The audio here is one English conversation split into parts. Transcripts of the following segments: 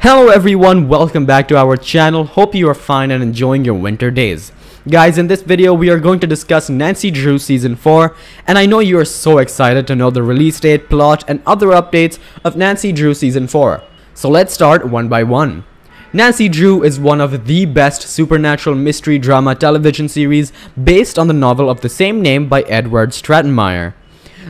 Hello everyone, welcome back to our channel. Hope you are fine and enjoying your winter days. Guys, in this video we are going to discuss Nancy Drew Season 4 and I know you are so excited to know the release date, plot and other updates of Nancy Drew Season 4. So let's start one by one. Nancy Drew is one of the best supernatural mystery drama television series based on the novel of the same name by Edward Stratemeyer.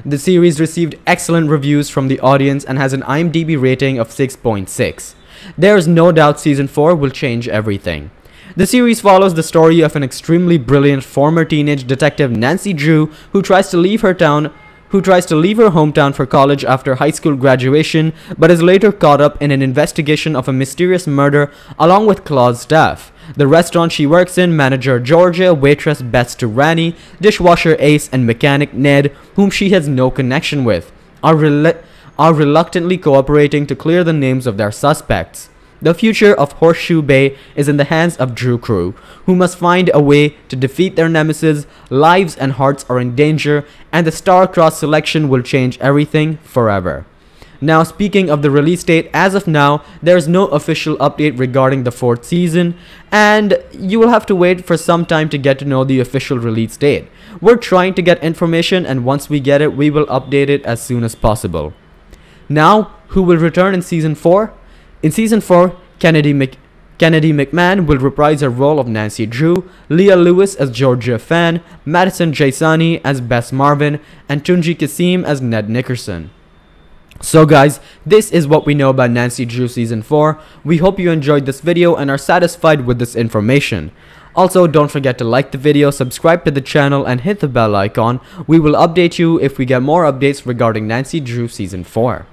The series received excellent reviews from the audience and has an IMDb rating of 6.6. There's no doubt season 4 will change everything. The series follows the story of an extremely brilliant former teenage detective Nancy Drew who tries to leave her town who tries to leave her hometown for college after high school graduation but is later caught up in an investigation of a mysterious murder along with Claw's staff. The restaurant she works in, manager Georgia, waitress Beth Rani, dishwasher Ace and mechanic Ned, whom she has no connection with, are, rela are reluctantly cooperating to clear the names of their suspects. The future of Horseshoe Bay is in the hands of Drew Crew, who must find a way to defeat their nemesis, lives and hearts are in danger, and the star-crossed selection will change everything forever. Now speaking of the release date, as of now, there is no official update regarding the fourth season, and you will have to wait for some time to get to know the official release date. We're trying to get information and once we get it, we will update it as soon as possible. Now, who will return in season 4? In season 4, Kennedy, Mc Kennedy McMann will reprise her role of Nancy Drew, Leah Lewis as Georgia Fan, Maddison Jaisani as Bess Marvin, and Tunji Kasim as Ned Nickerson. So guys, this is what we know about Nancy Drew Season 4. We hope you enjoyed this video and are satisfied with this information. Also, don't forget to like the video, subscribe to the channel, and hit the bell icon. We will update you if we get more updates regarding Nancy Drew Season 4.